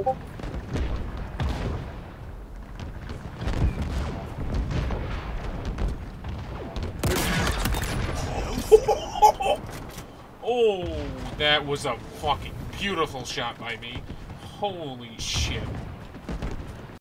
oh, that was a fucking beautiful shot by me. Holy shit.